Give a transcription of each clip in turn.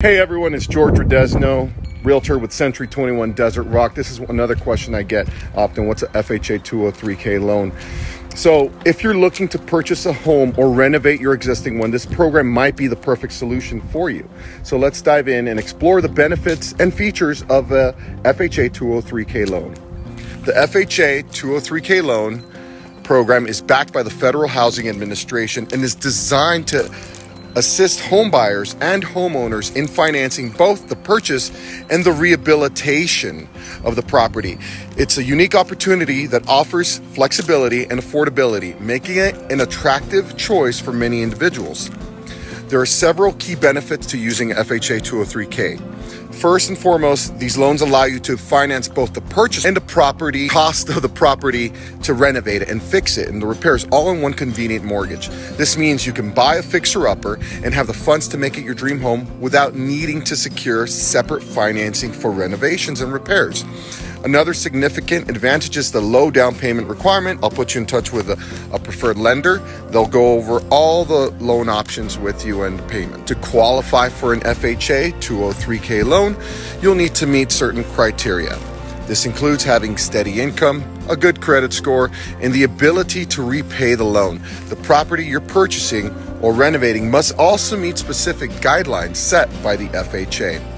Hey everyone, it's George Rodezno, realtor with Century 21 Desert Rock. This is another question I get often What's a FHA 203K loan? So, if you're looking to purchase a home or renovate your existing one, this program might be the perfect solution for you. So, let's dive in and explore the benefits and features of a FHA 203K loan. The FHA 203K loan program is backed by the Federal Housing Administration and is designed to assist homebuyers and homeowners in financing both the purchase and the rehabilitation of the property. It's a unique opportunity that offers flexibility and affordability, making it an attractive choice for many individuals. There are several key benefits to using FHA 203K. First and foremost, these loans allow you to finance both the purchase and the property cost of the property to renovate it and fix it and the repairs all in one convenient mortgage. This means you can buy a fixer upper and have the funds to make it your dream home without needing to secure separate financing for renovations and repairs. Another significant advantage is the low down payment requirement. I'll put you in touch with a, a, preferred lender. They'll go over all the loan options with you and payment. To qualify for an FHA 203K loan, you'll need to meet certain criteria. This includes having steady income, a good credit score, and the ability to repay the loan. The property you're purchasing or renovating must also meet specific guidelines set by the FHA.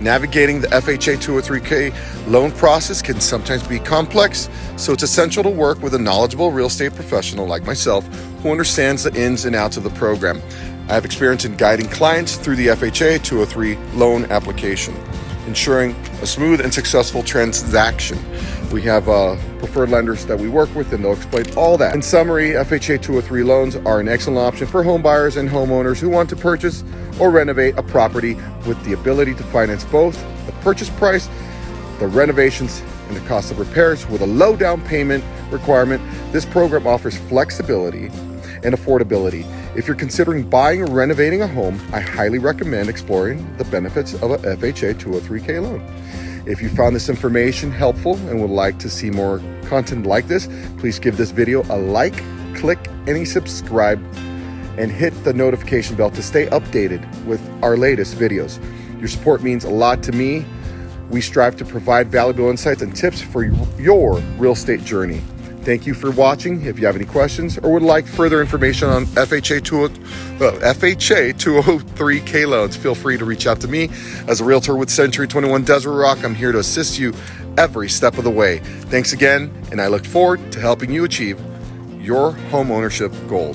Navigating the FHA 203K loan process can sometimes be complex, so it's essential to work with a knowledgeable real estate professional like myself who understands the ins and outs of the program. I have experience in guiding clients through the FHA 203 loan application, ensuring a smooth and successful transaction. We have uh, preferred lenders that we work with, and they'll explain all that. In summary, FHA 203 loans are an excellent option for home buyers and homeowners who want to purchase or renovate a property with the ability to finance both the purchase price, the renovations, and the cost of repairs with a low down payment requirement. This program offers flexibility and affordability. If you're considering buying or renovating a home, I highly recommend exploring the benefits of a FHA 203K loan. If you found this information helpful and would like to see more content like this, please give this video a like, click any subscribe and hit the notification bell to stay updated with our latest videos. Your support means a lot to me. We strive to provide valuable insights and tips for your real estate journey. Thank you for watching. If you have any questions or would like further information on FHA, 20, uh, FHA 203K loans, feel free to reach out to me. As a realtor with Century 21 Desert Rock, I'm here to assist you every step of the way. Thanks again, and I look forward to helping you achieve your home ownership goals.